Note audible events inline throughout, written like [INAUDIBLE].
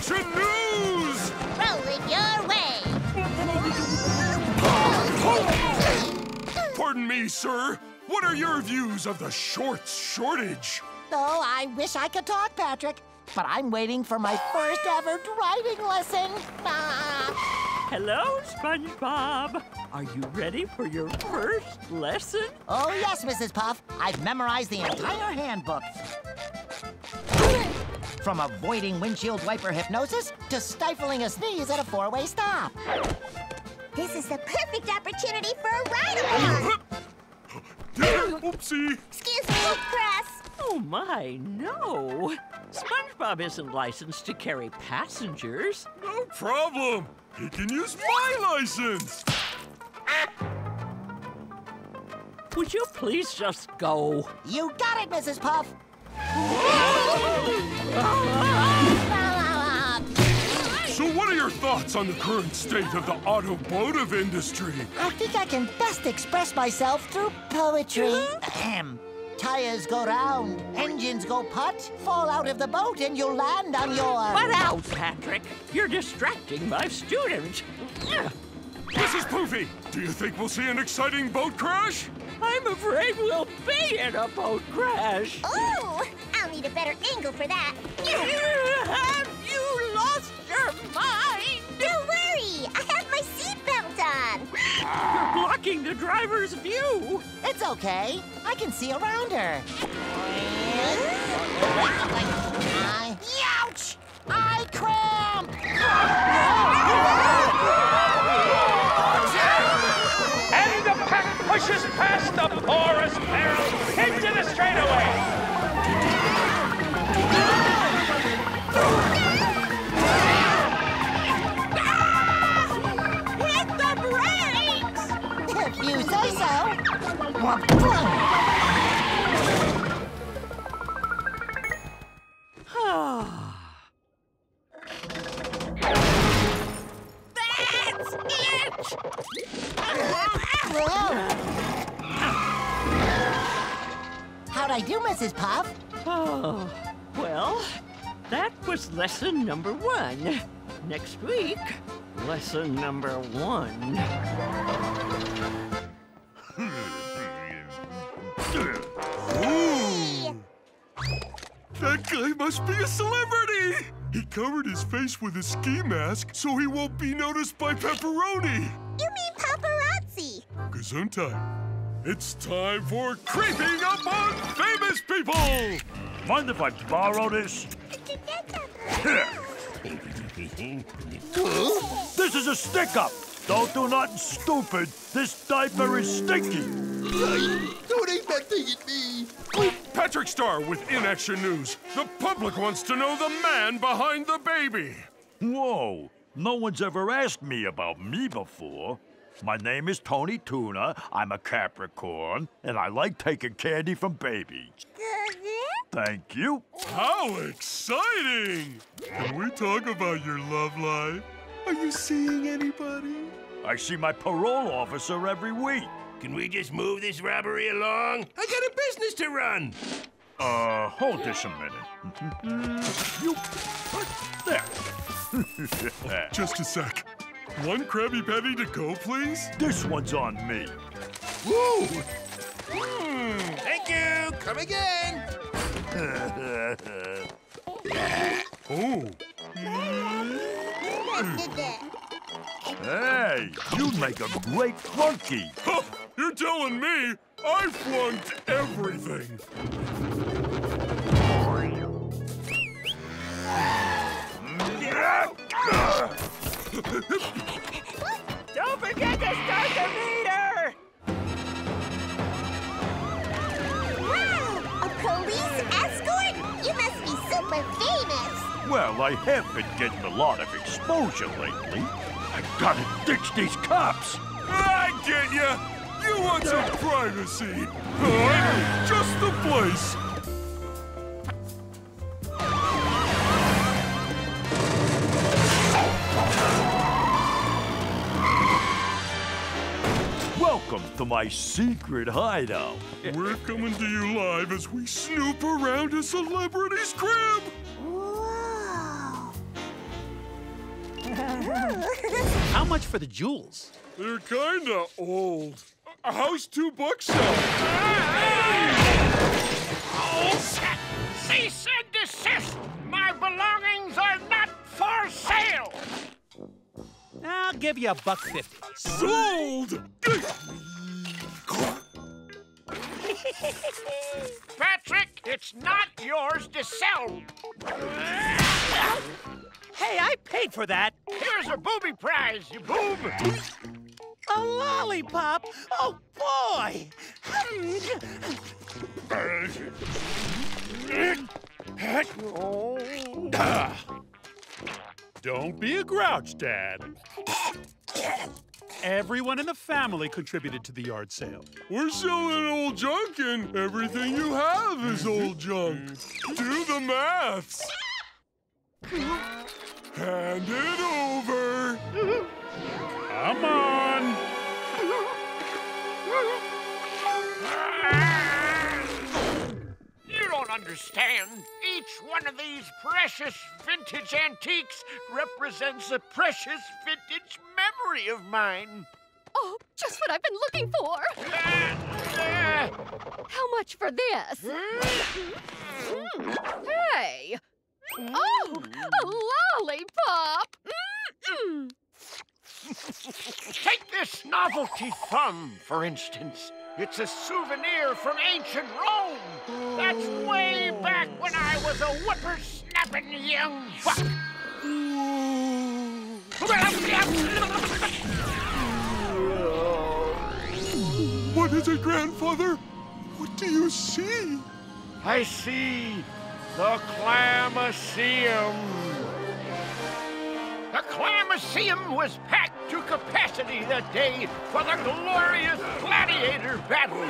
Action News! Rolling your way. Pardon me, sir. What are your views of the shorts shortage? Oh, I wish I could talk, Patrick. But I'm waiting for my first ever driving lesson. Ah. Hello, SpongeBob. Are you ready for your first lesson? Oh, yes, Mrs. Puff. I've memorized the entire handbook. From avoiding windshield wiper hypnosis to stifling a sneeze at a four-way stop. This is the perfect opportunity for a ride-along. Oopsie. Excuse me, press. Oh my, no. SpongeBob isn't licensed to carry passengers. No problem. He can use my license. Would you please just go? You got it, Mrs. Puff. So what are your thoughts on the current state of the automotive industry? I think I can best express myself through poetry. Ahem. Tires go round, engines go putt, fall out of the boat, and you'll land on your. Butt out, Patrick. You're distracting my student. Mrs. Poofy, do you think we'll see an exciting boat crash? I'm afraid we'll be in a boat crash. Ooh, I'll need a better angle for that. Have you lost your mind? Don't worry, I have my seatbelt on. You're blocking the driver's view. It's okay. I can see around her. Ouch! I cramp! [LAUGHS] pushes past the porous barrel into the straightaway. Hit the brakes! If you say so. Lesson number one. Next week, lesson number one. Hmm. That guy must be a celebrity! He covered his face with a ski mask so he won't be noticed by pepperoni. You mean paparazzi? Gesundheit. It's time for creeping up on famous people! Mind if I borrow this? [LAUGHS] This is a stick up. Don't do nothing stupid. This diaper is stinky. Don't aim that thing at me! Patrick Star with In Action News. The public wants to know the man behind the baby. Whoa, no one's ever asked me about me before. My name is Tony Tuna. I'm a Capricorn, and I like taking candy from babies. Thank you. How exciting! Can we talk about your love life? Are you seeing anybody? I see my parole officer every week. Can we just move this robbery along? I got a business to run! Uh, hold this a minute. [LAUGHS] you. There. [LAUGHS] Just a sec. One Krabby Patty to go, please? this one's on me. Woo! Hmm, thank you! Come again! Oh, Hey, you make a great flunky. huh, you're telling me I flunked everything. Don't forget to start the meter! Famous. Well, I have been getting a lot of exposure lately. I gotta ditch these cops. I get ya! You want some privacy! I know just the place! Welcome to my secret hideout. We're coming to you live as we snoop around a celebrity's crib! Whoa! How much for the jewels? They're kinda old. A house two bookshelf. Cease and desist! My belongings are not for sale! I'll give you a buck fifty. Sold! Patrick, it's not yours to sell. Hey, I paid for that. Here's a booby prize, you boob. A lollipop? Oh, boy! Hmm. [LAUGHS] Ah. Don't be a grouch, Dad. Everyone in the family contributed to the yard sale. We're selling old junk, and everything you have is old junk. Do the maths. Hand it over. Come on. Don't understand. Each one of these precious vintage antiques represents a precious vintage memory of mine. Oh, just what I've been looking for. How much for this? Hmm. Hey! Oh, a lollipop! Mm-mm. Take this novelty thumb, for instance. It's a souvenir from ancient Rome. That's way back when I was a whippersnapping young buck. What is it, grandfather? What do you see? I see the Clamaseum. The Clamaseum was packed to capacity that day for the glorious gladiator battle.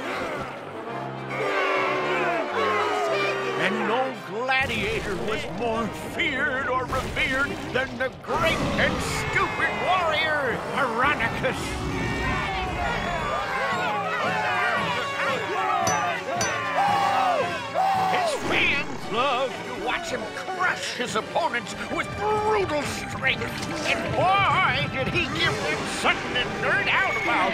And no gladiator was more feared or revered than the great and stupid warrior Ironicus. His fans loved to watch him crush his opponents with brutal strength. And boy, did he give them something to nerd out about.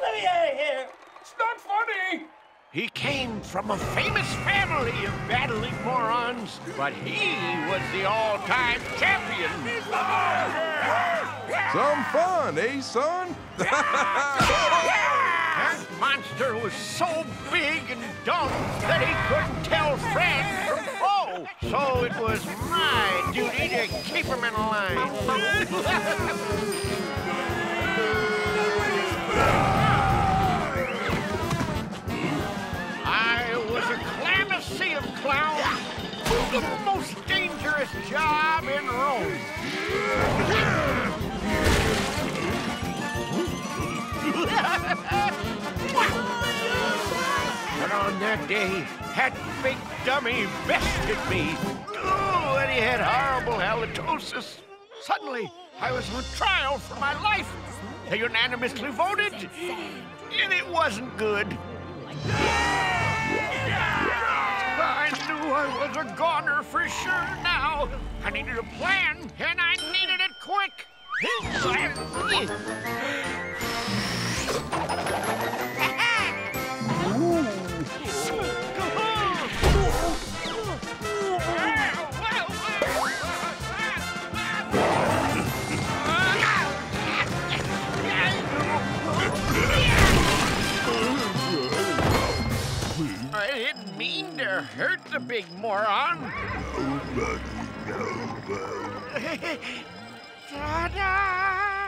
Let me out of here. It's not funny. He came from a famous family of battling morons, but he was the all-time champion. Some fun, eh, son? [LAUGHS] [LAUGHS] Monster was so big and dumb that he couldn't tell friend from oh, foe. So it was my duty to keep him in line. I was a Clamaseum clown. The most dangerous job in Rome. But on that day, that big dummy bested me. Oh, and he had horrible halitosis. Suddenly, I was on trial for my life. They unanimously voted, and it wasn't good. I knew I was a goner for sure now. I needed a plan, and I needed it quick. Eh. I didn't mean to hurt the big moron. Ta-da!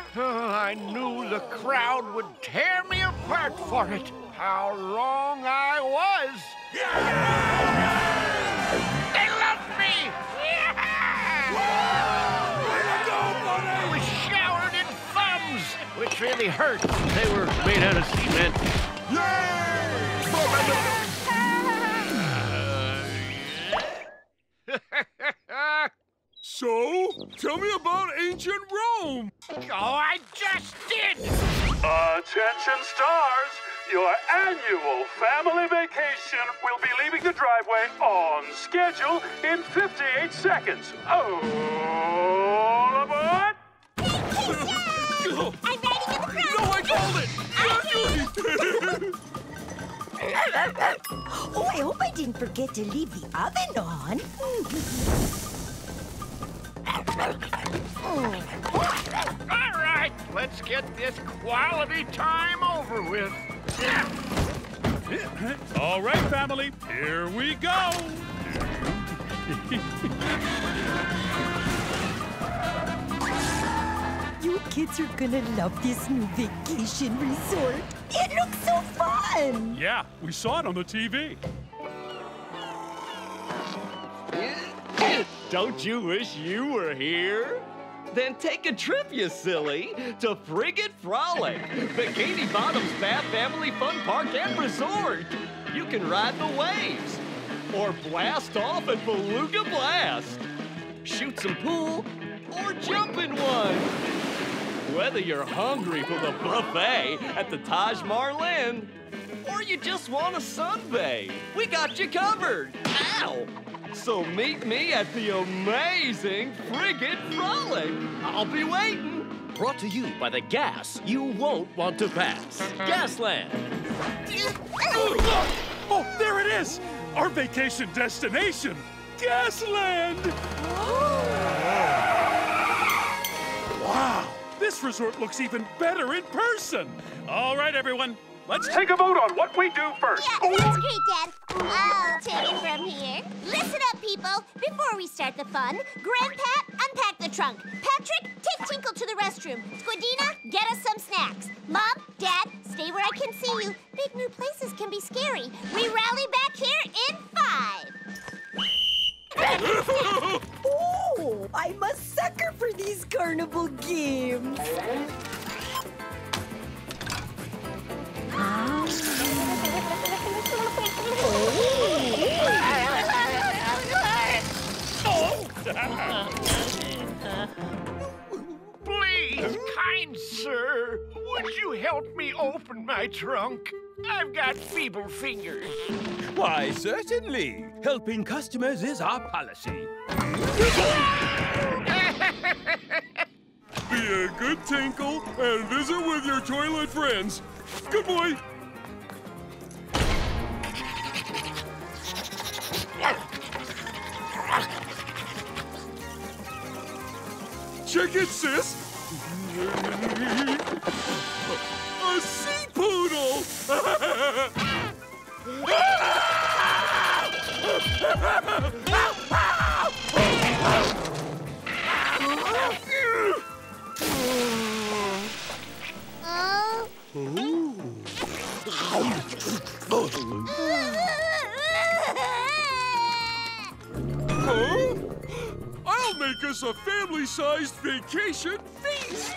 [LAUGHS] Oh, I knew the crowd would tear me apart for it. How wrong I was. They loved me! I was showered in thumbs, which really hurt. They were made out of cement. So, tell me about ancient Rome. Oh, I just did! Attention stars! Your annual family vacation will be leaving the driveway on schedule in 58 seconds. Oh, all aboard! I'm riding in the front. No, I called it! [LAUGHS] oh, I hope I didn't forget to leave the oven on. [LAUGHS] All right, let's get this quality time over with. All right, family, here we go. You kids are gonna love this new vacation resort. It looks so fun. Yeah, we saw it on the TV. Don't you wish you were here? Then take a trip, you silly, to Frigate Frolic, Bikini Bottom's Bath Family Fun Park and Resort. You can ride the waves, or blast off at Beluga Blast, shoot some pool, or jump in one. Whether you're hungry for the buffet at the Taj Marlin, or you just want a sunbathe, we got you covered. Ow! So meet me at the amazing Frigate Frolic. I'll be waiting. Brought to you by the gas you won't want to pass. Gasland. Oh, there it is! Our vacation destination, Gasland! Wow, this resort looks even better in person. All right, everyone, let's take a vote on what we do first. Yeah, that's great, Dad. I'll take it from here. Listen up, people. Before we start the fun, Grandpa, unpack the trunk. Patrick, take Tinkle to the restroom. Squidina, get us some snacks. Mom, Dad, stay where I can see you. Big new places can be scary. We rally back here in five. [LAUGHS] Oh, I'm a sucker for these carnival games. Please, kind sir, would you help me open my trunk? I've got feeble fingers. Why, certainly. Helping customers is our policy. Be a good tinkle and visit with your toilet friends. Good boy. Check it, sis. A sea poodle. [LAUGHS] I'll make us a family-sized vacation feast.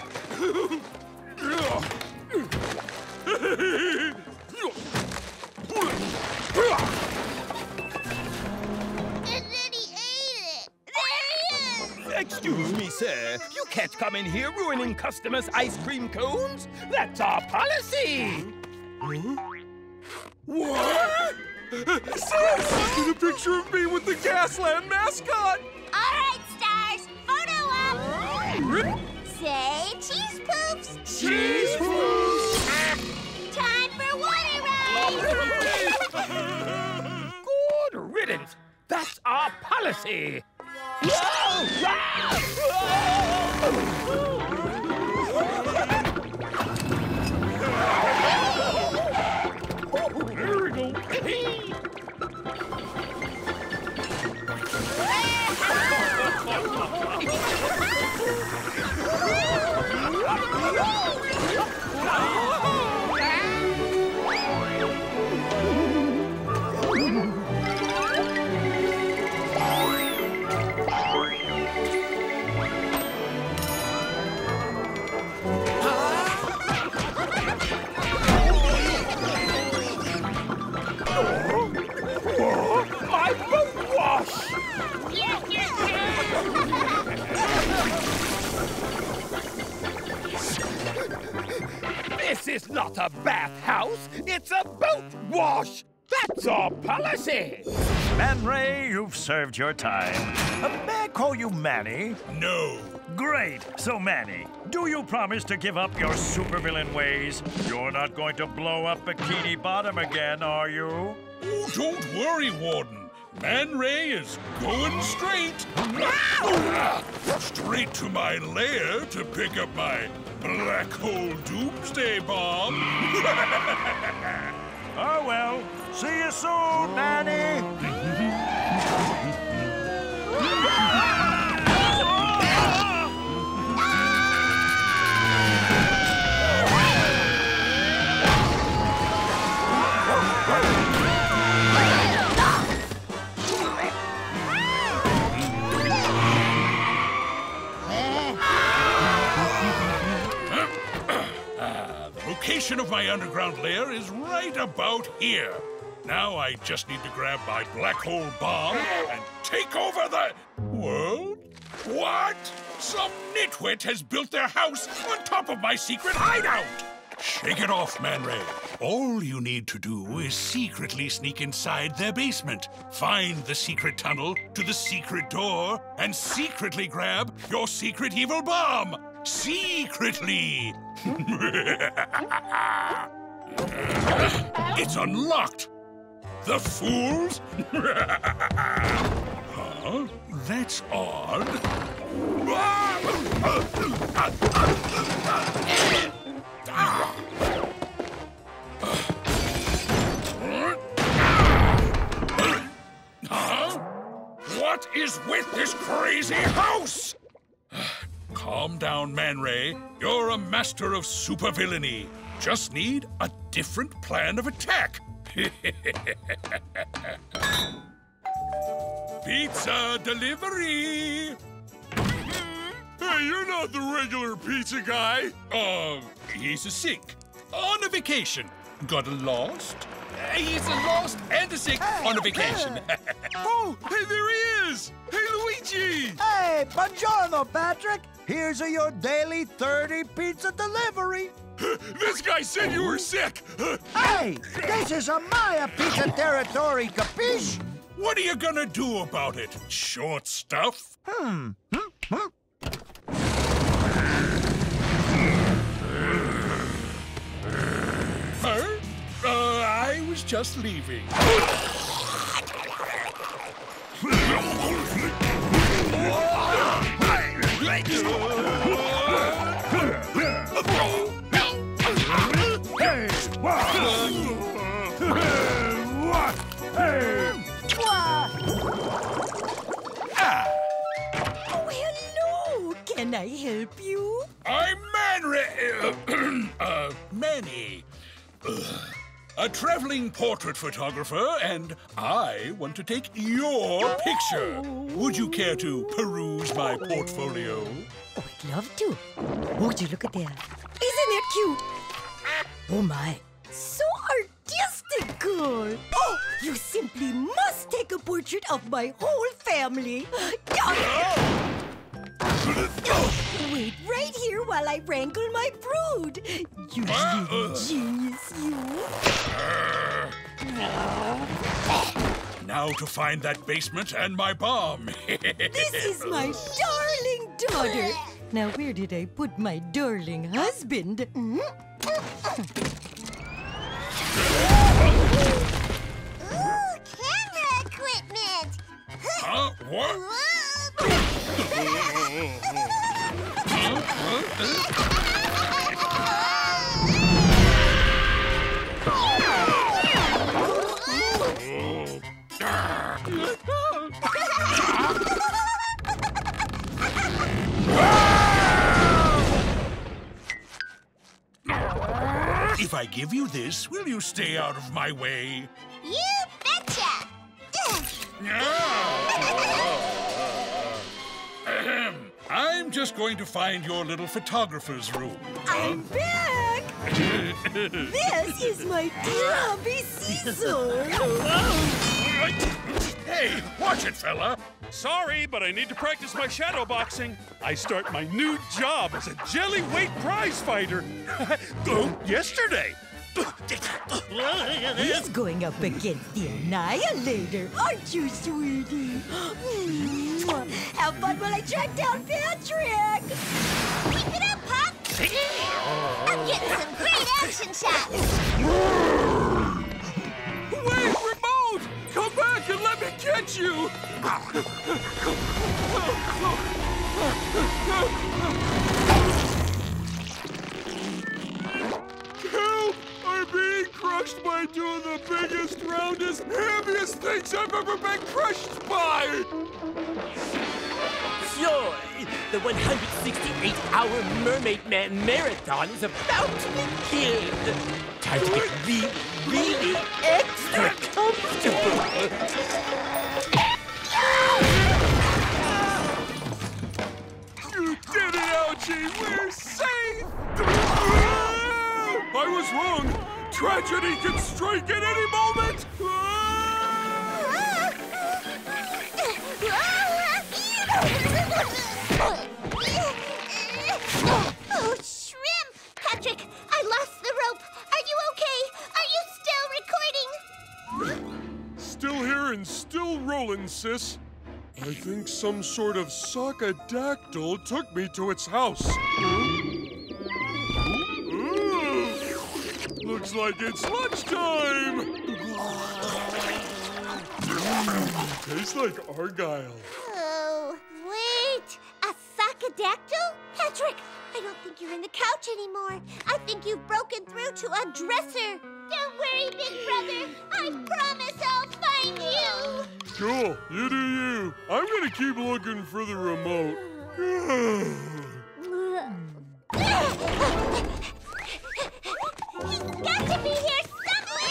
Excuse me, sir. You can't come in here ruining customers' ice cream cones. That's our policy. What? Sis! Get a picture of me with the Gasland mascot! All right, stars. Photo op. Say cheese poofs. Cheese poofs. Time for water ride. Good riddance. That's our policy. There not a bathhouse, it's a boat wash. That's our policy. Man Ray, you've served your time. Uh, may I call you Manny? No. Great. So, Manny, do you promise to give up your supervillain ways? You're not going to blow up Bikini Bottom again, are you? Oh, don't worry, Warden. Man Ray is going straight. straight to my lair to pick up my black hole doomsday bomb. [LAUGHS] oh, well. See you soon, Manny. [LAUGHS] location of my underground lair is right about here. Now I just need to grab my black hole bomb and take over the world? What? Some nitwit has built their house on top of my secret hideout! Shake it off, Man Ray. All you need to do is secretly sneak inside their basement, find the secret tunnel to the secret door, and secretly grab your secret evil bomb! Secretly! [LAUGHS] it's unlocked! The fools? [LAUGHS] huh? That's odd. [LAUGHS] Huh? What is with this crazy house? Calm down, Man Ray. You're a master of supervillainy. Just need a different plan of attack. [LAUGHS] Pizza delivery! Hey, you're not the regular pizza guy. Uh, he's a sick. On a vacation. Got lost? He's a lost and a sick on a vacation. [LAUGHS] oh, hey, there he is! Hey, Luigi! Hey, buongiorno, Patrick. Here's a your daily 30 pizza delivery. [LAUGHS] this guy said you were sick. [LAUGHS] hey, this is a Maya pizza territory, capiche? What are you gonna do about it, short stuff? Hmm. Hmm? Hmm? Was just leaving. Oh, hello! Can I help you? I'm Manry. [CLEARS THROAT] uh, Manny. Ugh. A traveling portrait photographer, and I want to take your picture. Would you care to peruse my portfolio? Oh, I'd love to. Would you look at that? Isn't it cute? Oh my, so artistic, girl. Oh, you simply must take a portrait of my whole family. [LAUGHS] Oh! Wait right here while I wrangle my brood. You little genius, you. Now to find that basement and my bomb. [LAUGHS] This is my darling daughter. Now, where did I put my darling husband? Hmm? Ooh, camera equipment! Huh? What? If I give you this, will you stay out of my way? You betcha! I'm just going to find your little photographer's room. I'm back! [LAUGHS] This is my dear [LAUGHS] Cecil. Hey, watch it, fella. Sorry, but I need to practice my shadow boxing. I start my new job as a jelly weight prize fighter. [LAUGHS] oh, yesterday. He's going up against the Annihilator, aren't you, sweetie? [GASPS] Hmm. How fun will I track down Patrick? Keep it up, Pop! I'm getting some great action shots! Wait, Remote! Come back and let me catch you! Being crushed by two of the biggest, roundest, heaviest things I've ever been crushed by! Joy! The 168-hour Mermaid Man Marathon is about to begin! Time to get really, really extra comfortable! Tragedy can strike at any moment! Oh, shrimp! Patrick, I lost the rope. Are you okay? Are you still recording? Still here and still rolling, sis. I think some sort of sockadactyl took me to its house. Looks like it's lunchtime! Tastes like Argyle. Oh, wait! A sockadactyl? Patrick, I don't think you're in the couch anymore. I think you've broken through to a dresser. Don't worry, big brother. I promise I'll find you. Cool, you do you. I'm gonna keep looking for the remote. He's got to be here somewhere!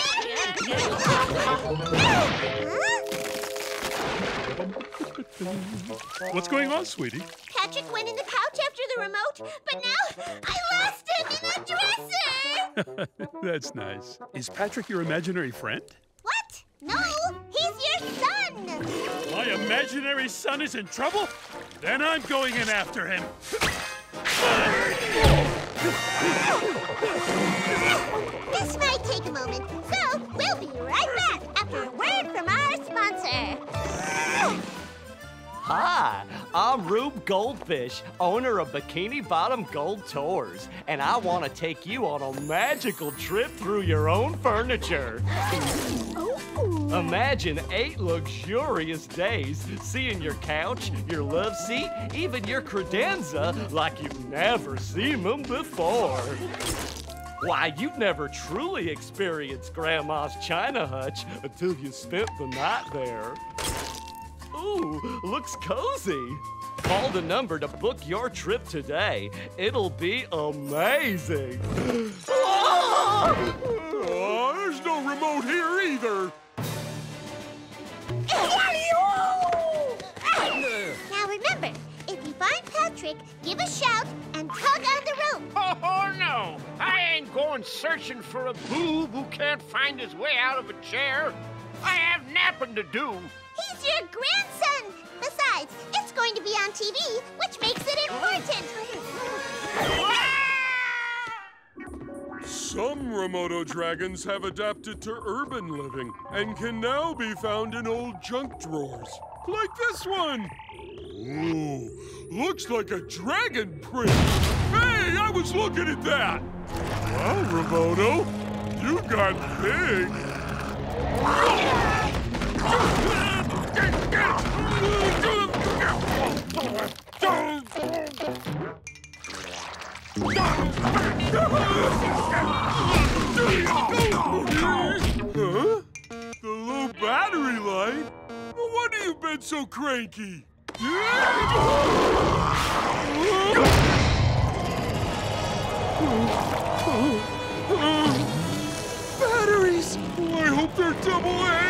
What's going on, sweetie? Patrick went in the couch after the remote, but now I lost him in the dresser! [LAUGHS] That's nice. Is Patrick your imaginary friend? What? No, he's your son! My imaginary son is in trouble? Then I'm going in after him. [LAUGHS] This might take a moment, so we'll be right back after a word from our sponsor. Hi, I'm Rube Goldfish, owner of Bikini Bottom Gold Tours, and I want to take you on a magical trip through your own furniture. Imagine eight luxurious days seeing your couch, your love seat, even your credenza like you've never seen them before. Why, you've never truly experienced Grandma's China Hutch until you spent the night there. Ooh, looks cozy. Call the number to book your trip today. It'll be amazing. [GASPS] Oh, there's no remote here either. Now remember, if you find Patrick, give a shout and tug on the rope. Oh, oh, no! I ain't going searching for a boob who can't find his way out of a chair. I have napping to do. He's your grandson. Besides, it's going to be on TV, which makes it important. Some Remoto dragons have adapted to urban living and can now be found in old junk drawers, like this one. Ooh, looks like a dragon print. Hey, I was looking at that. Wow, Remoto, you got big. [LAUGHS] Huh? The low battery life? No wonder you've been so cranky. Batteries! Oh, I hope they're double A.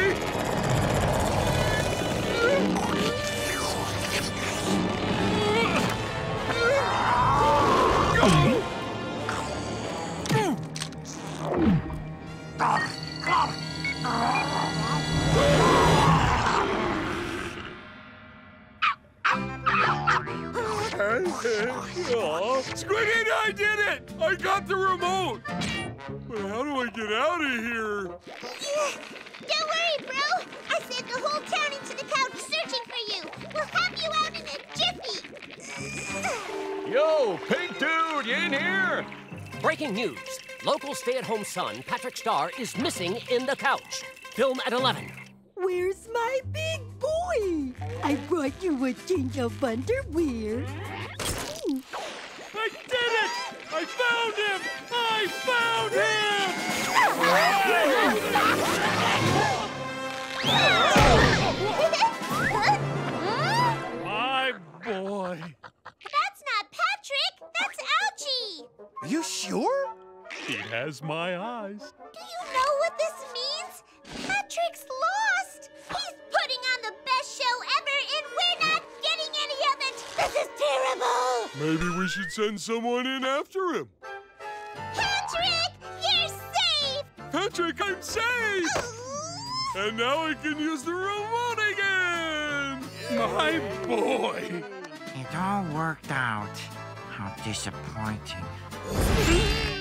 Local son, Patrick Star, is missing in the couch. Film at 11. Where's my big boy? I brought you a change of underwear. I did it! I found him! I found him! My boy. That's not Patrick. That's Ouchie. Are you sure? He has my eyes. Do you know what this means? Patrick's lost. He's putting on the best show ever, and we're not getting any of it. This is terrible. Maybe we should send someone in after him. Patrick, you're safe. Patrick, I'm safe! Oh. and now I can use the remote again! My boy! It all worked out. How disappointing. [LAUGHS]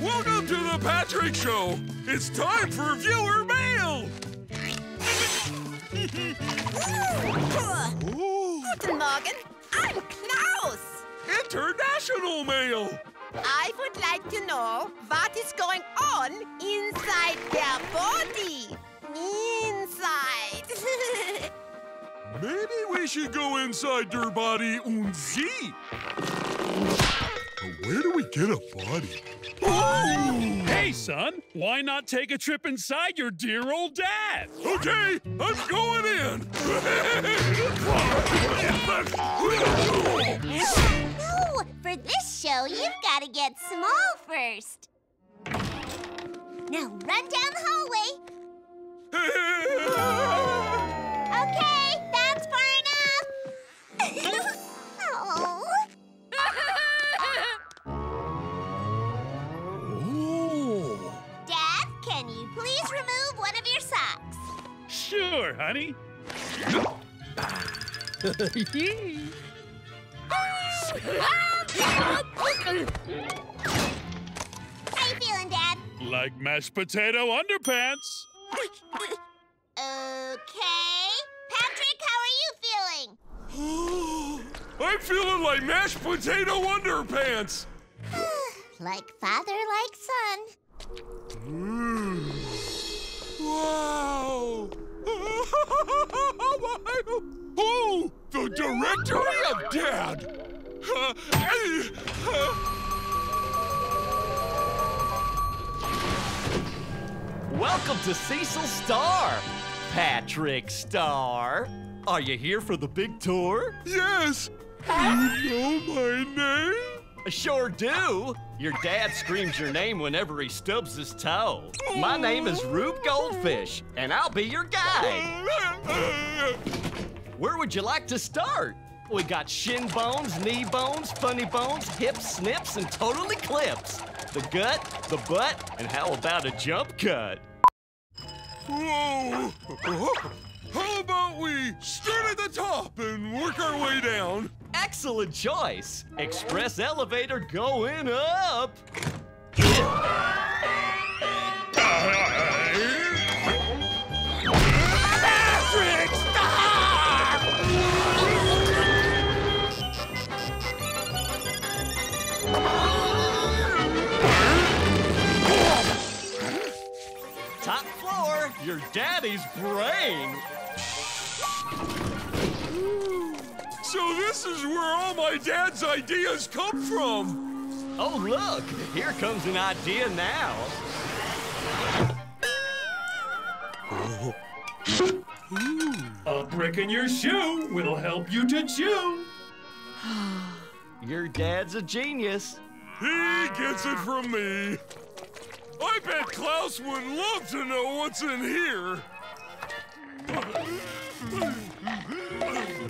Welcome to the Patrick Show! It's time for viewer mail! [LAUGHS] Guten Morgen, I'm Klaus. International mail! I would like to know what is going on inside their body. Inside. [LAUGHS] Maybe we should go inside their body and see. But where do we get a body? Hey, son, why not take a trip inside your dear old dad? Okay, I'm going in! No, for this show, you've got to get small first. Now run down the hallway. [LAUGHS] okay, that's far enough. [LAUGHS] Sure, honey. How you feeling, Dad? like mashed potato underpants. Okay. Patrick, how are you feeling? [GASPS] I'm feeling like mashed potato underpants! [SIGHS] like father, like son. Mmm. Wow! Oh, [LAUGHS] the directory of Dad! Welcome to Cecil Star, Patrick Star. Are you here for the big tour? Yes! You know my name? Sure do. Your dad screams your name whenever he stubs his toe. My name is Rube Goldfish, and I'll be your guide. Where would you like to start? We got shin bones, knee bones, funny bones, hips, snips, and total eclipse. The gut, the butt, and how about a jump cut? Whoa! How about we start at the top and work our way down? Excellent choice. Express elevator going up. Patrick, Top floor, your daddy's brain. So this is where all my dad's ideas come from. Oh, look, here comes an idea now. A brick in your shoe will help you to chew. [SIGHS] Your dad's a genius. He gets it from me. I bet Klaus would love to know what's in here.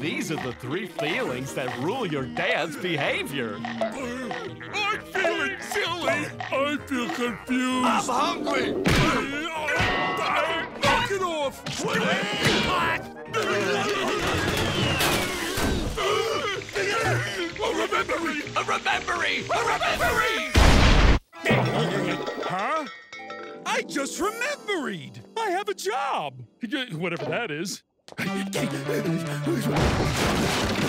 These are the three feelings that rule your dad's behavior. I'm feeling silly. I feel confused. I'm hungry. Knock it off. A remembery! A remembery! A remembery! Huh? I just rememberied! I have a job! Whatever that is. Get it!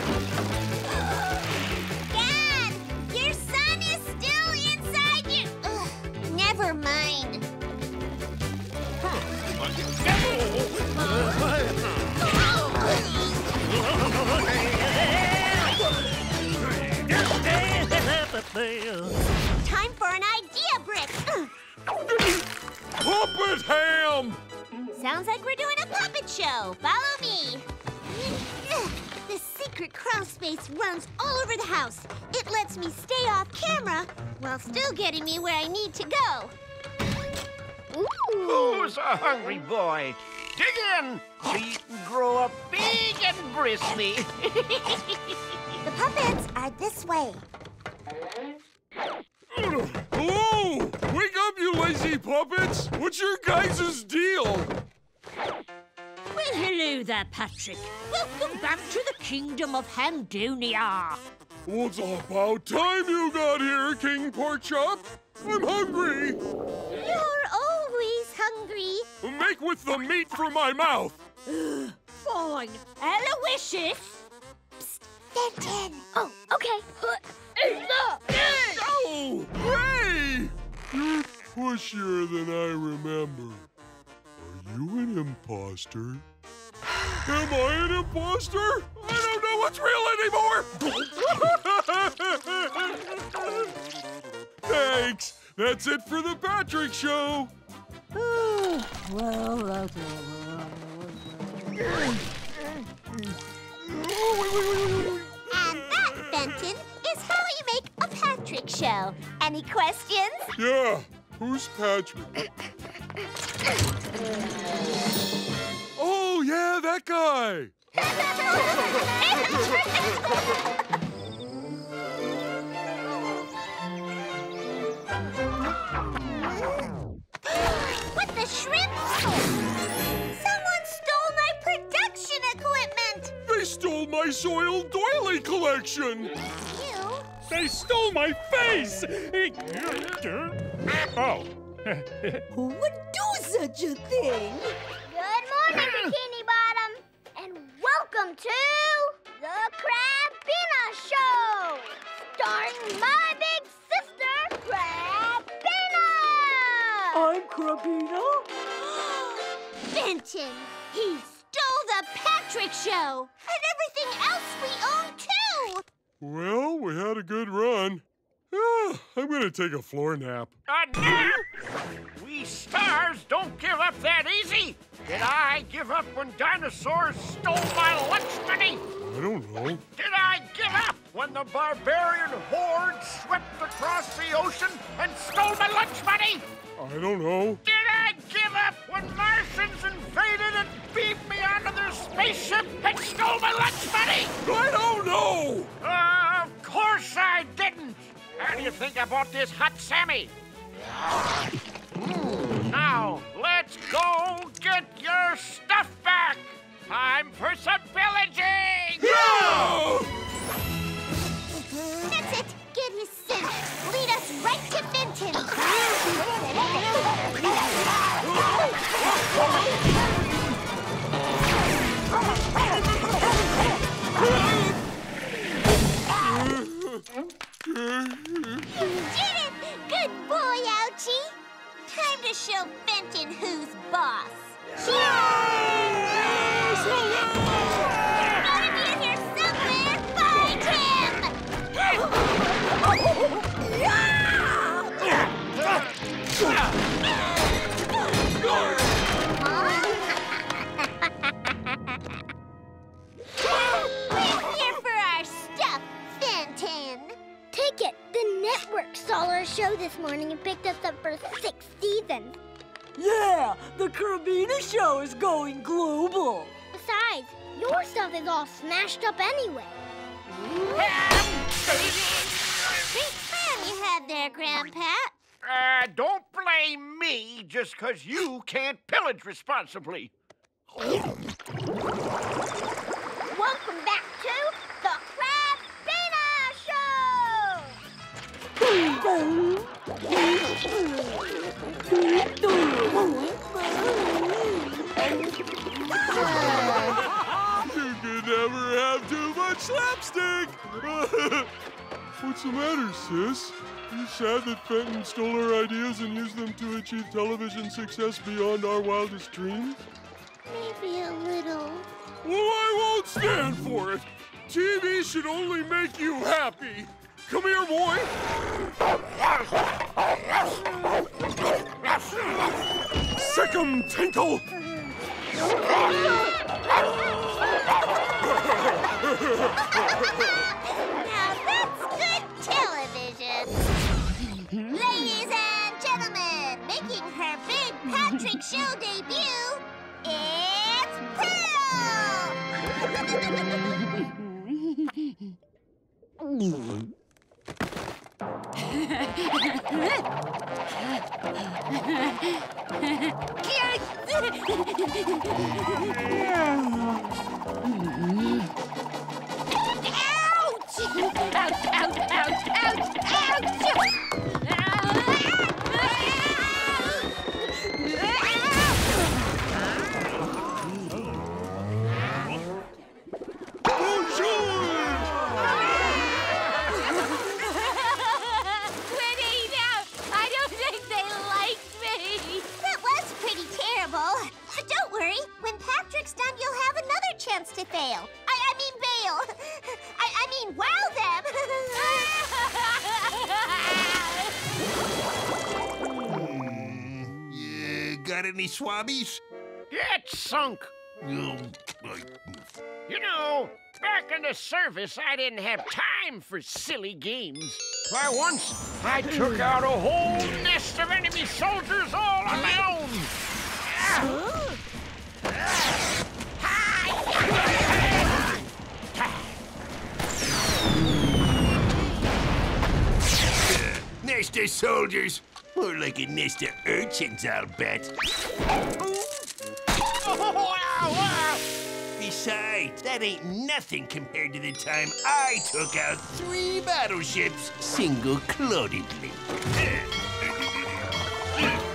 Crawl runs all over the house. It lets me stay off camera while still getting me where I need to go. Ooh. Who's a hungry boy? Dig in so you can grow up big and bristly. [LAUGHS] The puppets are this way. Hello! Wake up, you lazy puppets! What's your guys' deal? Well, hello there, Patrick. Welcome back to the kingdom of Hamdonia. Well, it's about time you got here, King Porkchop. I'm hungry. You're always hungry. Make with the meat for my mouth. [GASPS] Fine. Aloysius. Fenton. Oh, okay. Oh, Ray! You're pushier than I remember. Are you an imposter? Am I an imposter? I don't know what's real anymore. [LAUGHS] Thanks. That's it for the Patrick Show. well, And that, Fenton, is how you make a Patrick show. Any questions? Yeah. Who's Patrick? [LAUGHS] that guy. What the shrimp? Someone stole my production equipment. They stole my soiled doily collection. You? They stole my face! Oh. Who would do such a thing? Welcome to the Crabina Show, starring my big sister, Crabina. I'm Crabina. Fenton, [GASPS] he stole the Patrick Show and everything else we own too. Well, we had a good run. Ah, [SIGHS] I'm gonna take a floor nap. A nap? We stars don't give up that easy. Did I give up when dinosaurs stole my lunch money? I don't know. Did I give up when the barbarian horde swept across the ocean and stole my lunch money? I don't know. Did I give up when Martians invaded and beamed me onto their spaceship and stole my lunch money? I don't know. Uh, of course I didn't. How do you think I bought this hot Sammy? Now, let's go get your stuff back. Time for some pillaging! That's it. Get his scent. Lead us right to Fenton. [LAUGHS] to show Fenton who's boss. Saw our show this morning and picked us up for six seasons. Yeah, the Crabina show is going global. Besides, your stuff is all smashed up anyway. Great plan you had there, Grandpa. Uh, don't blame me just 'cause you can't pillage responsibly. Welcome back to You can never have too much slapstick! [LAUGHS] What's the matter, sis? You sad that Fenton stole our ideas and used them to achieve television success beyond our wildest dreams? Maybe a little. Well, I won't stand for it! TV should only make you happy! Come here, boy! Sick 'em, Tinkle! Now that's good television. Ladies and gentlemen, making her big Patrick Show debut, it's Pearl! [LAUGHS] Ouch! Ouch, ouch, ouch, ouch! Chance to fail. I, I mean, bail. [LAUGHS] I, I mean, wow hmm, You got any swabbies? Get sunk! You know, back in the service, I didn't have time for silly games. Why, once I took out a whole nest of enemy soldiers all on my own. Nest of soldiers. More like a nest of urchins, I'll bet. [LAUGHS] Besides, that ain't nothing compared to the time I took out three battleships single-clotedly. [LAUGHS]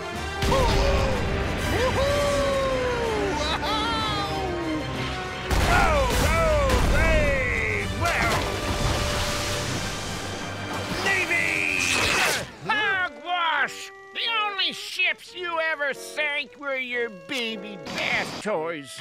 you ever sank were your baby bath toys.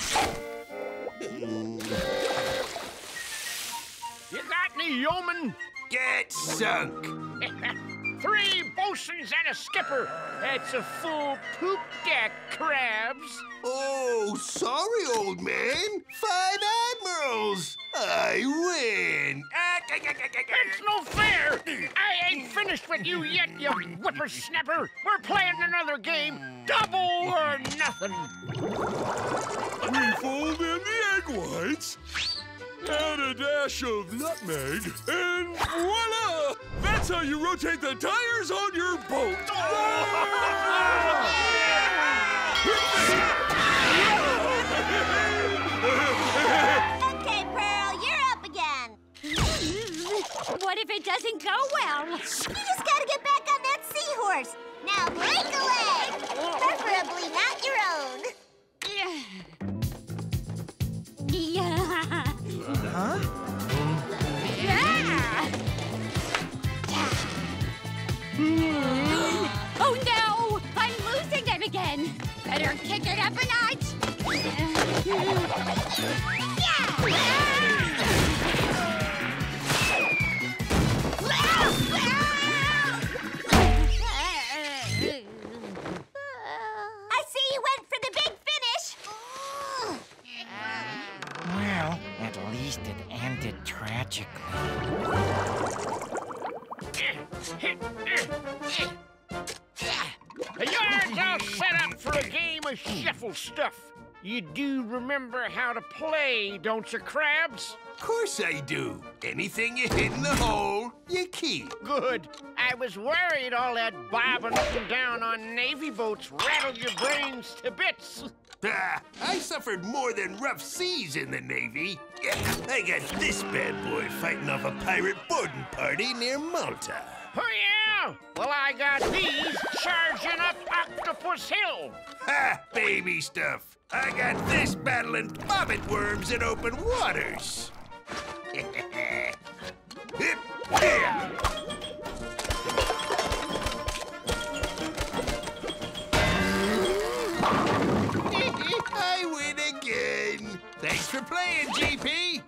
You got any yeomen? Get sunk! [LAUGHS] Three bosuns and a skipper. That's a full poop deck, Krabs. Oh, sorry, old man. Five admirals. I win. Uh, it's no fair. I ain't finished with you yet, you whippersnapper. We're playing another game. Double or nothing. We fold in the egg whites, add a dash of nutmeg, and voila! That's how you rotate the tires on your boat. [LAUGHS] Okay, Pearl, you're up again. [LAUGHS] What if it doesn't go well? You just gotta get back on that seahorse. Now break a leg. Preferably not your own. [SIGHS] Oh no! I'm losing them again. Better kick it up a notch. I see you went for the big finish. Well, at least it ended tragically. [LAUGHS] Yard's [LAUGHS] all set up for a game of shuffle stuff. You do remember how to play, don't you, Krabs? Of course I do. Anything you hit in the hole, you keep. Good. I was worried all that bobbing up and down on Navy boats rattled your brains to bits. [LAUGHS] Ah, I suffered more than rough seas in the Navy. [LAUGHS] I got this bad boy fighting off a pirate boarding party near Malta. Oh, yeah? Well, I got these charging up Octopus Hill. Ha! Baby stuff. I got this battling bobbit worms in open waters. [LAUGHS] Hip, yeah. [LAUGHS] I win again. Thanks for playing, GP.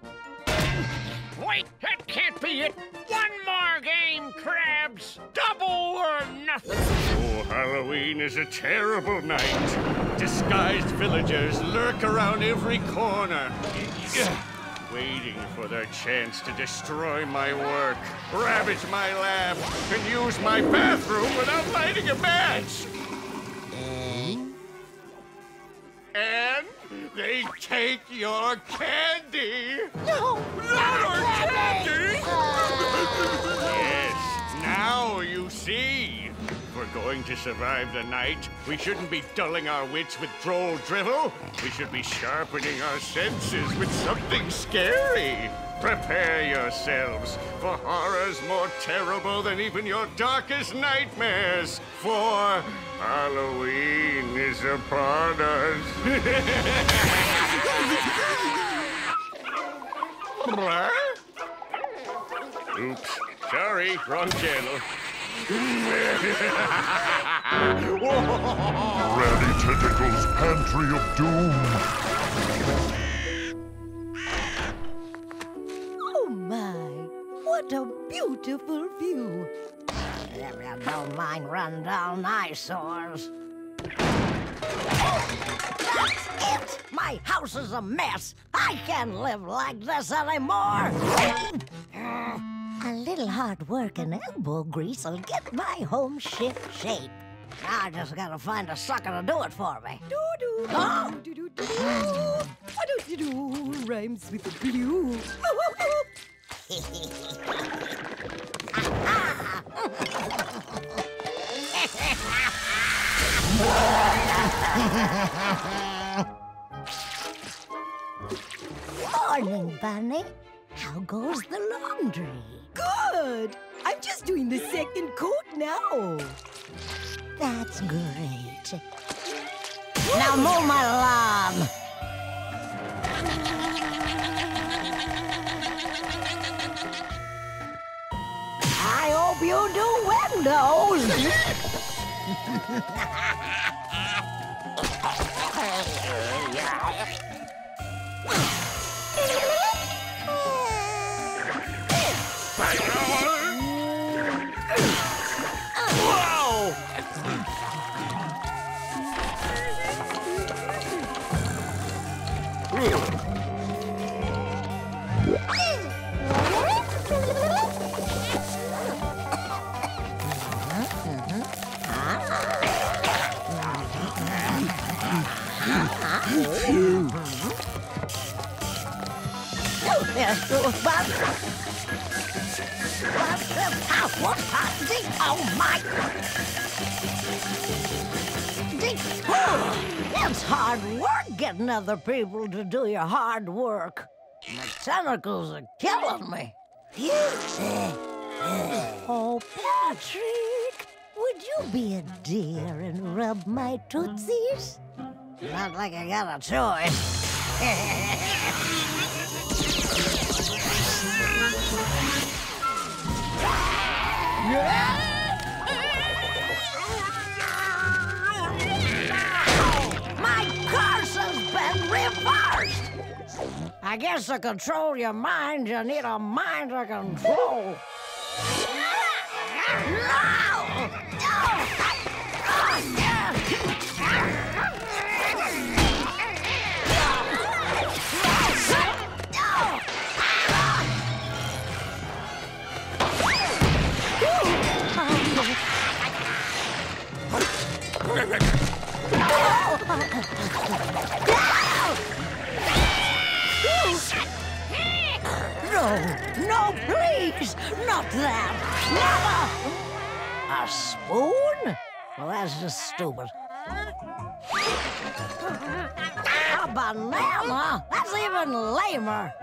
Wait, that can't be it. One more game, Krabs. Double or nothing. Oh, Halloween is a terrible night. Disguised villagers lurk around every corner, [SIGHS] waiting for their chance to destroy my work, ravage my lab, and use my bathroom without lighting a match. Eh? And they take your candy. No! Not our candy! [LAUGHS] yes, now you see. If we're going to survive the night, we shouldn't be dulling our wits with droll drivel. We should be sharpening our senses with something scary. Prepare yourselves for horrors more terrible than even your darkest nightmares. For Halloween is upon us. Oops. Sorry, wrong channel. Granny Tentacle's Pantry of Doom. Oh my, what a beautiful view. If you don't mind rundown eyesores. That's it! My house is a mess. I can't live like this anymore. A little hard work and elbow grease will get my home ship shape. Now I just gotta find a sucker to do it for me. Do do Huh? do do do do do do do rhymes with blue. Morning, Bunny. How goes the laundry? Good. I'm just doing the second coat now. That's great. Now mow my lawn. I hope you do windows. Ha ha ha! What Oh my! It's hard work getting other people to do your hard work. My tentacles are killing me. Oh, Patrick, would you be a dear and rub my tootsies? Not like I got a choice. My curse has been reversed! I guess to control your mind, you need a mind to control. Ah! Ah! No, no, please! Not that! Never! A spoon? Well, that's just stupid. A banana? That's even lamer.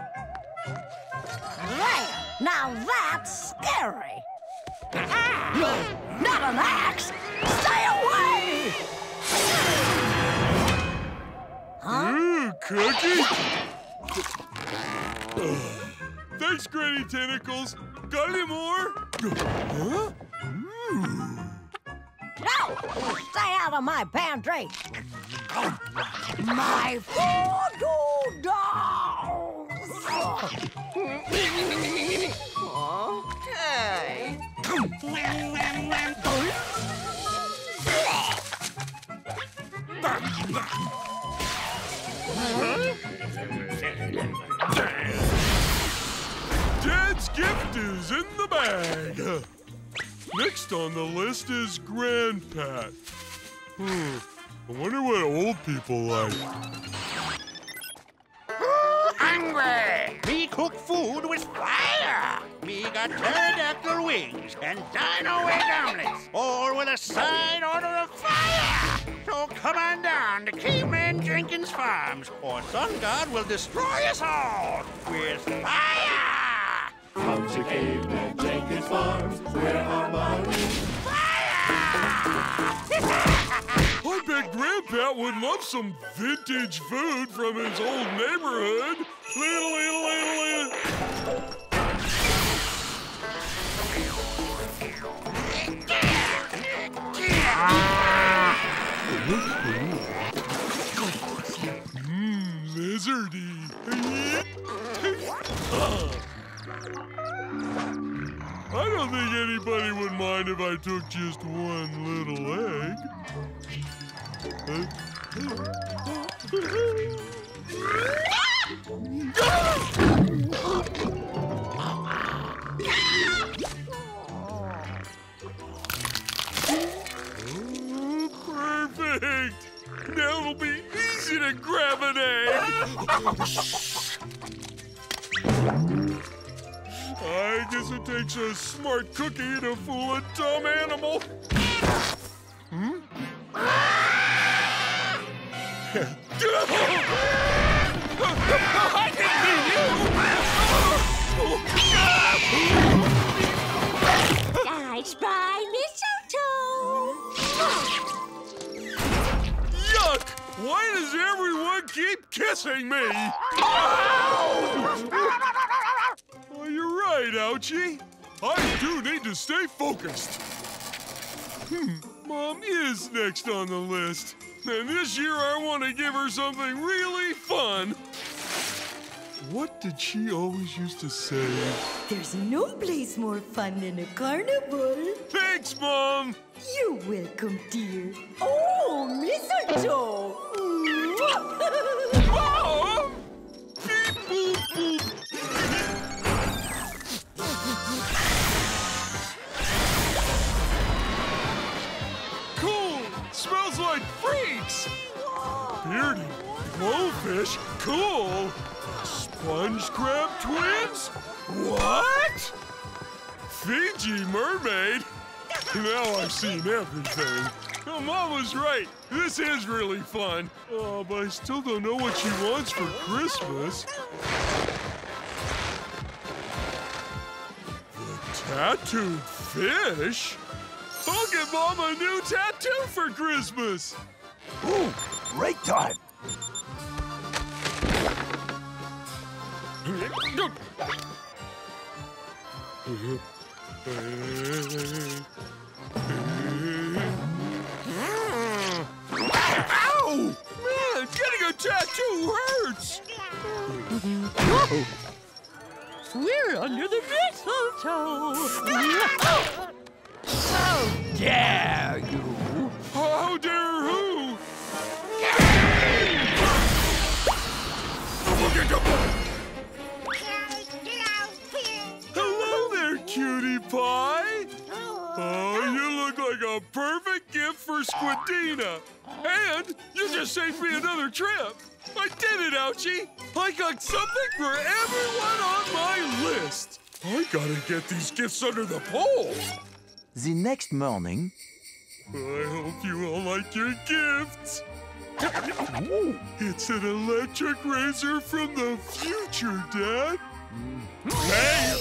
There! Now that's scary! No, not an axe! Stay away! Ooh, cookie! Thanks, Granny Tentacles. Got any more? Huh? Mmm. No! Stay out of my pantry! My voodoo dolls! Okay. [LAUGHS] Dad's gift is in the bag. Next on the list is Grandpat. Hmm. I wonder what old people like. Hungry! Me cook food with fire! Me got pterodactyl wings and dino egg omelets, all with a side order of fire! So come on down to Caveman Jenkins Farms, or Sun God will destroy us all with fire! Come to Caveman Jenkins Farms, where our money Fire! [LAUGHS] I bet Grandpa would love some vintage food from his old neighborhood. Little, little, little, little. Mmm, lizardy. [LAUGHS] I don't think anybody would mind if I took just one little egg. [LAUGHS] Perfect! Now it'll be easy to grab an egg! I guess it takes a smart cookie to fool a dumb animal. Hmm? [LAUGHS] I I everyone keep kissing me? Oh, you're right, Ouchie. I do need to stay focused. Hmm, Mom is next on the list. And this year I want to give her something really fun. What did she always used to say? There's no place more fun than a carnival. Thanks, Mom. You're welcome, dear. Oh, mistletoe! Smells like freaks! Beardy, blowfish, cool! Sponge crab twins? What? Fiji mermaid? Now I've seen everything. Mom was right. This is really fun. Oh, but I still don't know what she wants for Christmas. The tattooed fish? I'll get Mom a new tattoo for Christmas. Ooh, break time. [LAUGHS] under the mistletoe. [LAUGHS] [LAUGHS] Squidina. And you just saved me another trip. I did it, Ouchie. I got something for everyone on my list. I gotta get these gifts under the pole. The next morning, I hope you all like your gifts. It's an electric razor from the future, Dad. Hey!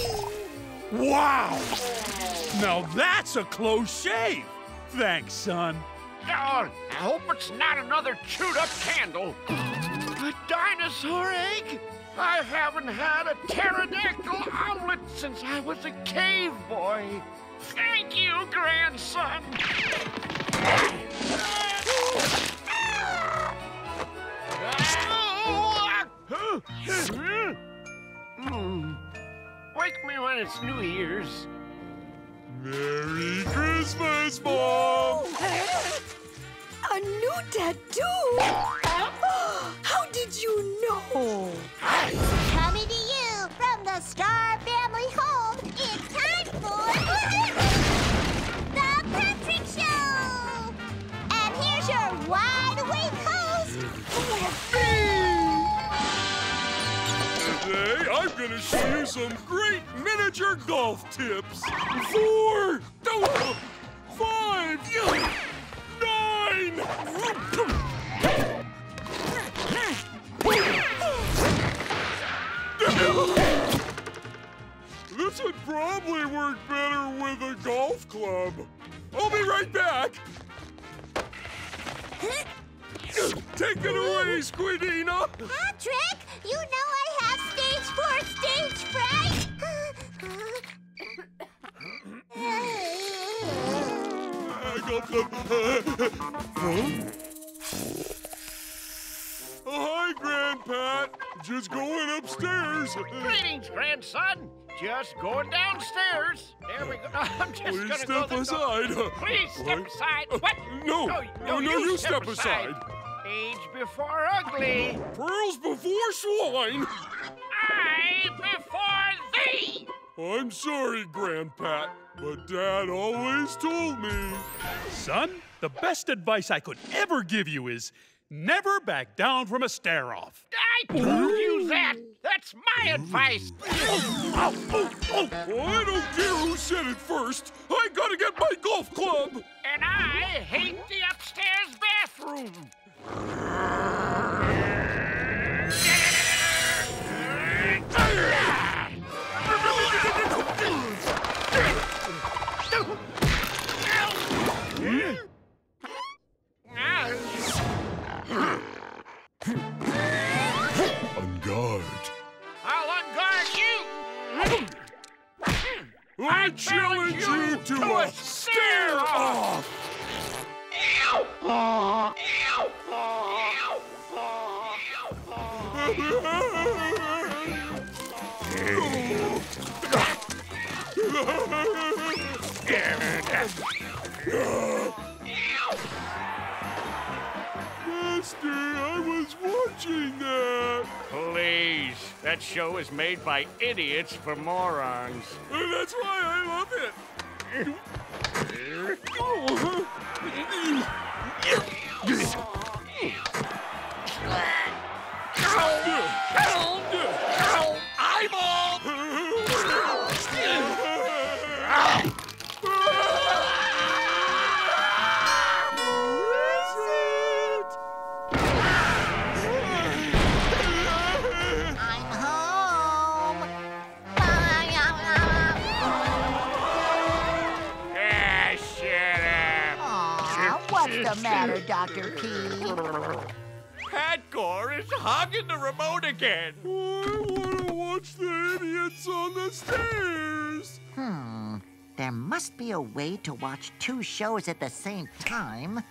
Wow! Now that's a close shave. Thanks, son. Oh, I hope it's not another chewed up candle. A dinosaur egg? I haven't had a pterodactyl omelet since I was a cave boy. Thank you, grandson. Wake me when it's New Year's. Merry Christmas, Mom! [LAUGHS] A new tattoo? [GASPS] How did you know? Coming to you from the Star Family home, it's time for the Patrick Show! And here's your wide awake host, Today, I'm gonna show you some great miniature golf tips. Four, no, five, nine. This would probably work better with a golf club. I'll be right back. Take it away, Squidina. Patrick! You know I have stage four stage! Huh? Oh, hi, Grandpat. Just going upstairs. Greetings, grandson. Just going downstairs. There we go. [LAUGHS] I'm just Please gonna step go aside. Please step What? aside. Oh, what? no. No, oh, No, no, you step aside. Age before ugly. Pearls before swine. I before thee. I'm sorry, Grandpat, but Dad always told me. Son, the best advice I could ever give you is never back down from a stare off. I told you that. That's my advice. Oh, oh, oh. I don't care who said it first. I gotta get my golf club. And I hate the upstairs bathroom. On guard. I'll unguard you. I challenge you to a stare off. [LAUGHS] Master, I was watching that. Please, that show is made by idiots for morons. And that's why I love it. Oh, uh, Pat is hogging the remote again. I want to watch the idiots on the stairs. Hmm. There must be a way to watch two shows at the same time.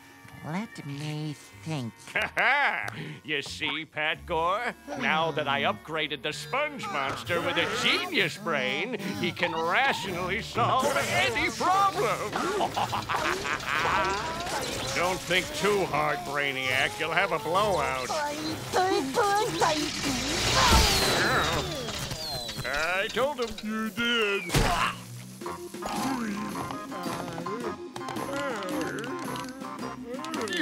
Let me think. [LAUGHS] you see, Pat Gore? Now that I upgraded the sponge monster with a genius brain, he can rationally solve any problem. [LAUGHS] Don't think too hard, Brainiac. You'll have a blowout. I told him. You did. I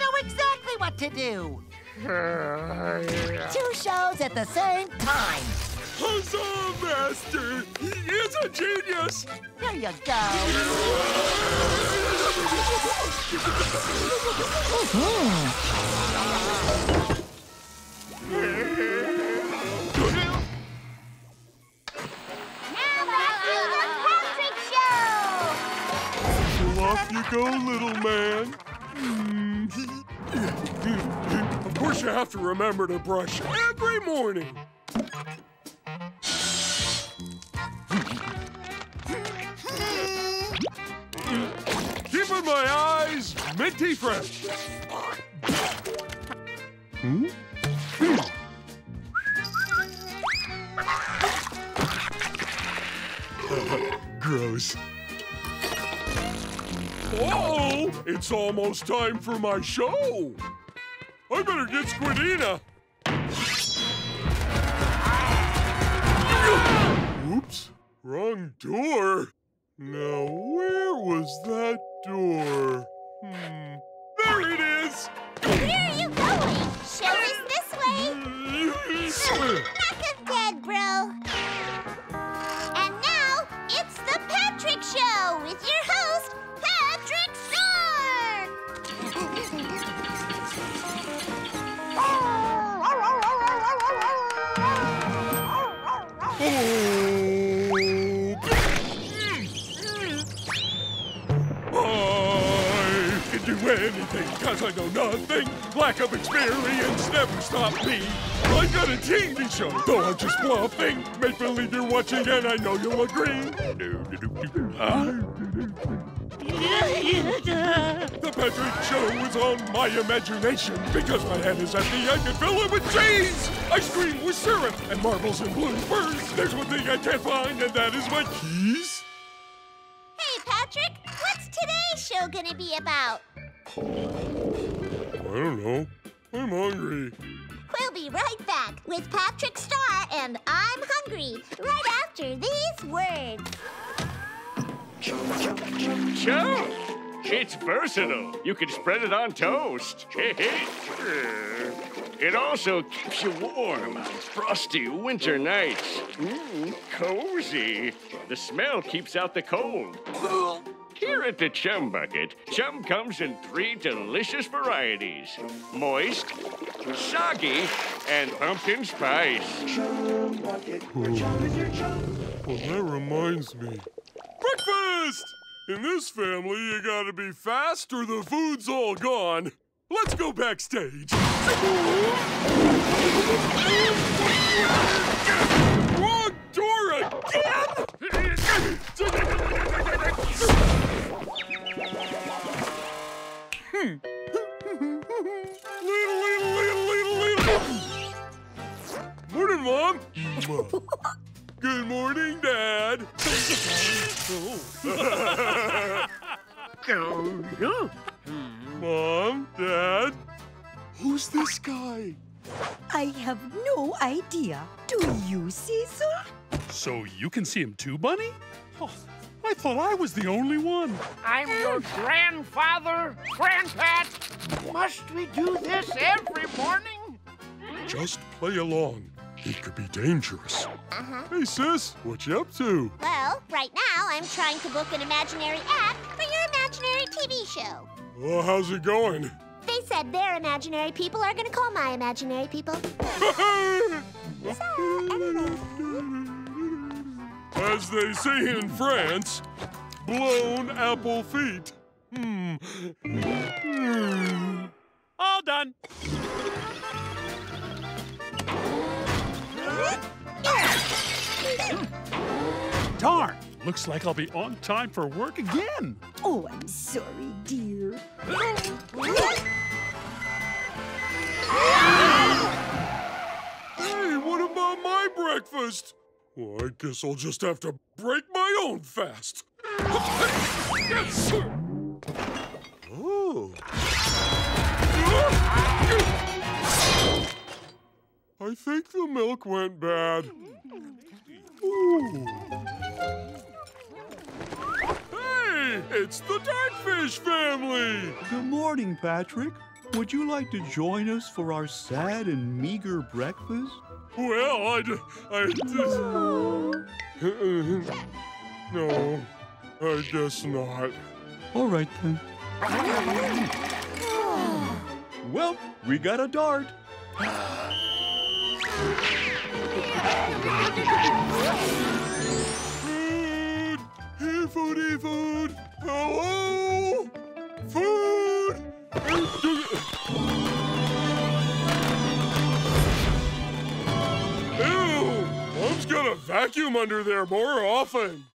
know exactly what to do. Two shows at the same time. Huzzah, Master! He is a genius! Here you go. [LAUGHS] go, little man. Hmm. of course, you have to remember to brush every morning. Keeping my eyes minty fresh. Hmm? [LAUGHS] Gross. Oh, it's almost time for my show. I better get Squidina. Oops, wrong door. Now, where was that door? Hmm. There it is! Where are you going? Show is this way. [LAUGHS] [LAUGHS] Back of dead, bro. Because I know nothing. Lack of experience never stopped me. I got a TV show, though I'm just bluffing. Make believe you're watching and I know you'll agree. The Patrick Show is on my imagination because my hand is empty. I can fill it with cheese, ice cream with syrup, and marbles and bluebirds. There's one thing I can't find, and that is my keys. Hey, Patrick, what's today's show gonna be about? I don't know. I'm hungry. We'll be right back with Patrick Star and I'm Hungry right after these words. Chum! It's versatile. You can spread it on toast. it also keeps you warm on frosty winter nights. Mmm, cozy. The smell keeps out the cold. Here at the Chum Bucket, Chum comes in three delicious varieties moist, soggy, and pumpkin spice. Chum Bucket. Well, that reminds me. Breakfast! In this family, you gotta be fast or the food's all gone. Let's go backstage. Wrong door again! Morning, Mom. Good morning, Dad. Mom, Dad, who's this guy? I have no idea. Do you, Cecil? So you can see him too, Bunny? Oh, I thought I was the only one. I'm your grandfather, Grandpat. Must we do this every morning? Just play along. It could be dangerous. Uh-huh. Hey, sis, what you up to? Well, right now I'm trying to book an imaginary app for your imaginary TV show. Well, how's it going? They said their imaginary people are gonna call my imaginary people. [LAUGHS] As they say in France, blown apple feet. Hmm. All done. Darn! Looks like I'll be on time for work again. Oh, I'm sorry, dear. Hey, what about my breakfast? Well, I guess I'll just have to break my own fast. Oh. I think the milk went bad. Ooh. Hey, it's the Darkfish family! Good morning, Patrick. Would you like to join us for our sad and meager breakfast? Well, I, d- I just... [LAUGHS] no, I guess not. All right, then. Well, we got a dart. Food! Hey, foodie food! Hello? Food! Mom's gonna vacuum under there more often.